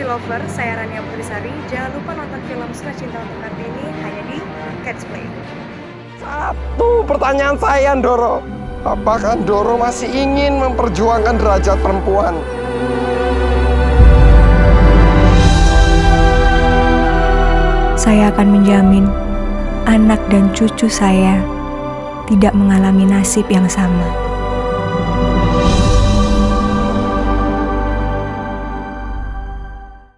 movie lover, saya Rania Putrisari. Jangan lupa nonton film Surat Cinta Untuk Kartini hanya di Catch Play. Satu pertanyaan saya, Doro. Apakah Doro masih ingin memperjuangkan derajat perempuan? Saya akan menjamin anak dan cucu saya tidak mengalami nasib yang sama.